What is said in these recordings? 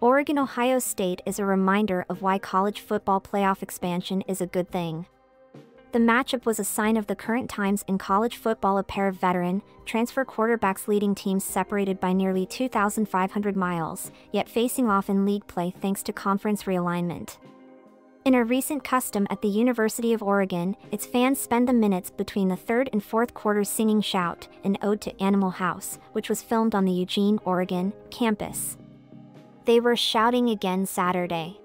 Oregon Ohio State is a reminder of why college football playoff expansion is a good thing. The matchup was a sign of the current times in college football, a pair of veteran, transfer quarterbacks leading teams separated by nearly 2,500 miles, yet facing off in league play thanks to conference realignment. In a recent custom at the University of Oregon, its fans spend the minutes between the third and fourth quarters singing Shout, an ode to Animal House, which was filmed on the Eugene, Oregon, campus. They were shouting again Saturday.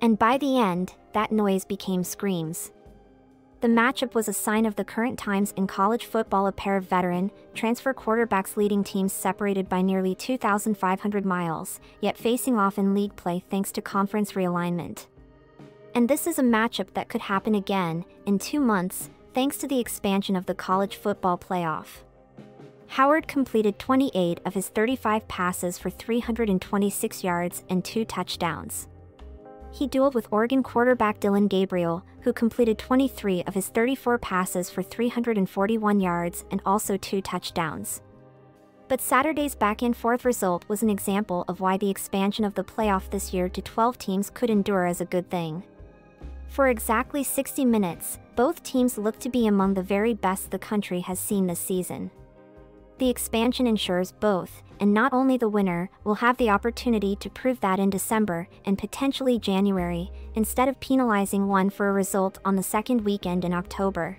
And by the end, that noise became screams. The matchup was a sign of the current times in college football, a pair of veteran, transfer quarterbacks leading teams separated by nearly 2,500 miles, yet facing off in league play thanks to conference realignment. And this is a matchup that could happen again, in two months, thanks to the expansion of the college football playoff. Howard completed 28 of his 35 passes for 326 yards and two touchdowns. He dueled with Oregon quarterback Dillon Gabriel, who completed 23 of his 34 passes for 341 yards and also two touchdowns. But Saturday's back and forth result was an example of why the expansion of the playoff this year to 12 teams could endure as a good thing. For exactly 60 minutes, both teams looked to be among the very best the country has seen this season. The expansion ensures both, and not only the winner, will have the opportunity to prove that in December and potentially January, instead of penalizing one for a result on the second weekend in October.